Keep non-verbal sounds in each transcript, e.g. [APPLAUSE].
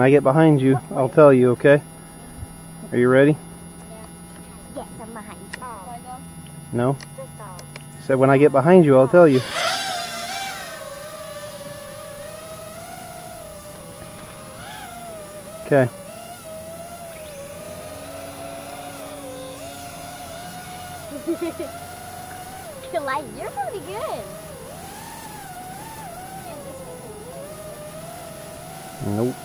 When I get behind you, I'll tell you, okay? Are you ready? Yes, I'm behind you. No? Said when I get behind you, I'll tell you. Okay. [LAUGHS] you're pretty good. Nope.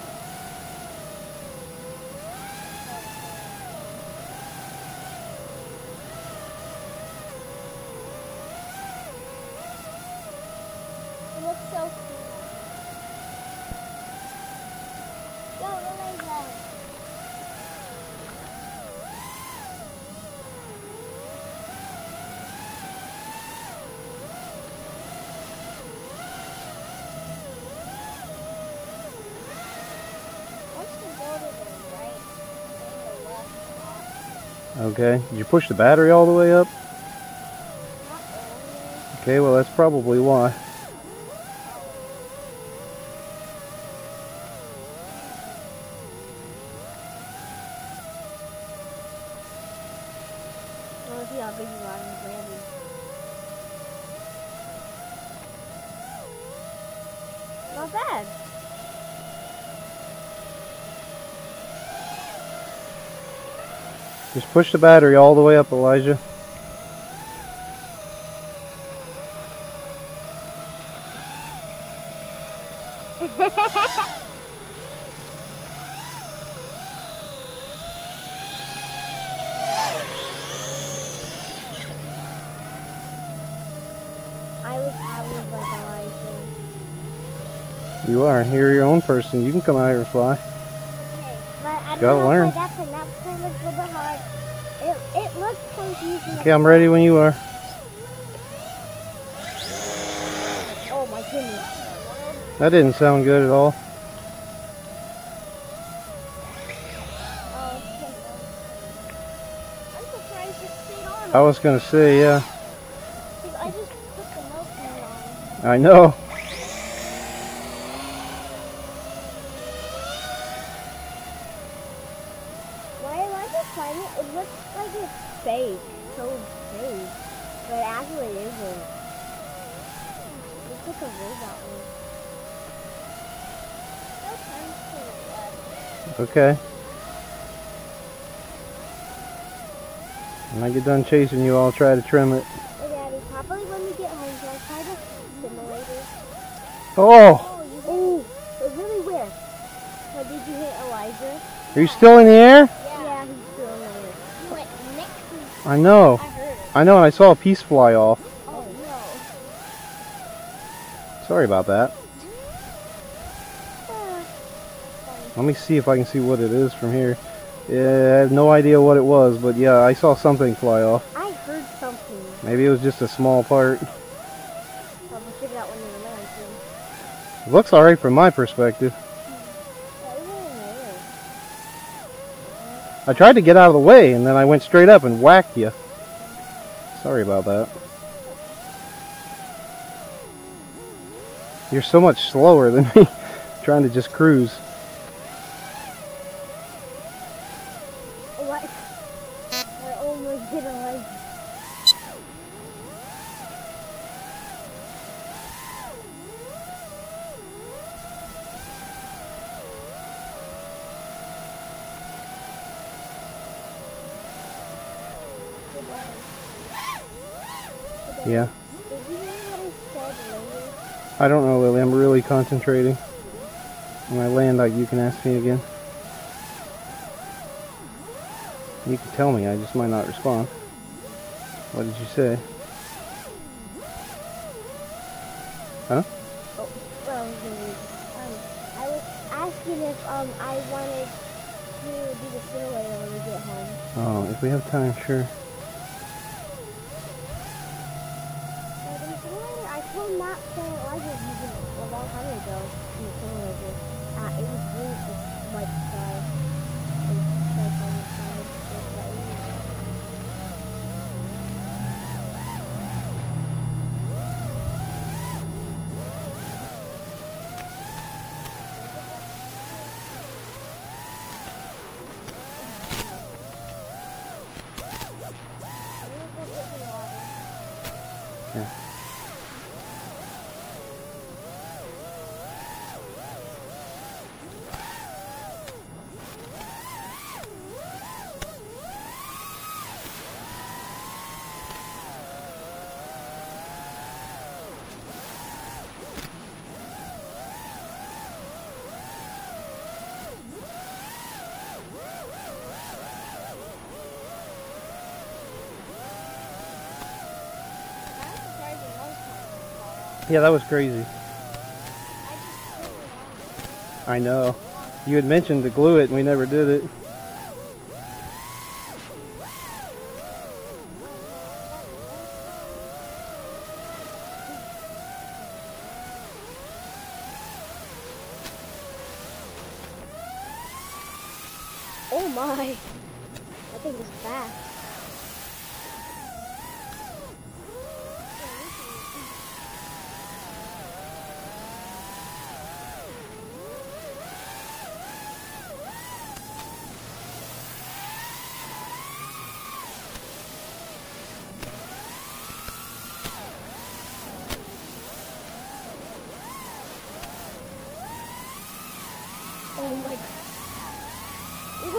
So cool. Go, Elijah. Once you go to the right, then the left, Okay. Did you push the battery all the way up? Okay, well that's probably why. Let's see how big you are in the gravity. Not bad. Just push the battery all the way up, Elijah. [LAUGHS] I was I was like Elijah. You are. You're your own person. You can come out here and fly. Okay, but I don't Gotta learn. that's enough time. It's a little hard. It it looks confusing. Okay, I'm ready when you are. Oh my goodness. That didn't sound good at all. Oh. I'm surprised it stayed on. I was gonna say, yeah. I just put the milk can on. I know. Why am I just trying it? It looks like it's fake. So fake. But it actually isn't. Looks like a robot one. No time to left. Okay. When I get done chasing you, I'll try to trim it. Hey Daddy, probably when we get home, I try the? Oh! Oh, you it's really weird. But did you hit Elijah? Are you still in the air? Yeah, he's still in there. You went next to I know. I heard. I know, and I saw a piece fly off. Sorry about that. Let me see if I can see what it is from here. Yeah, I have no idea what it was, but yeah, I saw something fly off. I heard something. Maybe it was just a small part. I'll figure out when you're land. It looks alright from my perspective. Yeah, it was in there. I tried to get out of the way, and then I went straight up and whacked you. Sorry about that. You're so much slower than me, [LAUGHS] trying to just cruise. What? I almost Elijah. Yeah. Did you hear what I said later? I don't know, Lily. I'm really concentrating. When I land, like, you can ask me again. You can tell me, I just might not respond. What did you say? Huh? Oh, well, um, I was asking if um I wanted to do the simulator when we get home. Oh, if we have time, sure. Yeah, that was crazy. I know. You had mentioned to glue it and we never did it. Oh my! That thing was fast. Oh my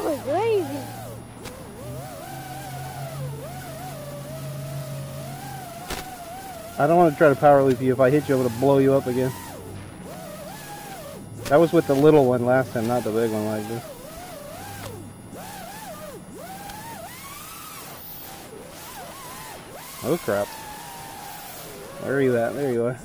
going crazy. I don't want to try to power loop you. If I hit you, I'm going to blow you up again. That was with the little one last time, not the big one like this. Oh crap. Where are you at? There you are.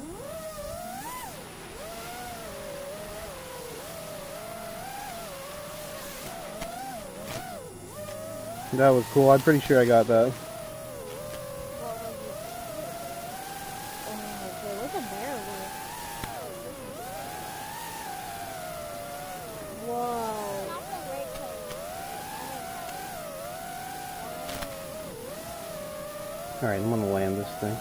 That was cool. I'm pretty sure I got that. What was it? Oh, wait, what's a bear with? Whoa. Alright, I'm gonna land this thing.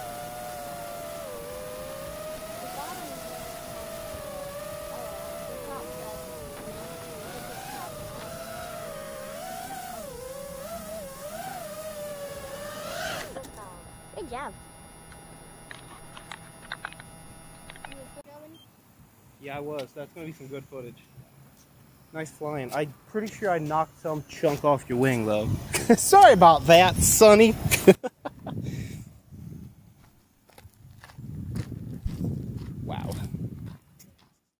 Job. Yeah, I was. That's gonna be some good footage. Nice flying. I'm pretty sure I knocked some chunk off your wing, though. [LAUGHS] Sorry about that, Sonny. [LAUGHS]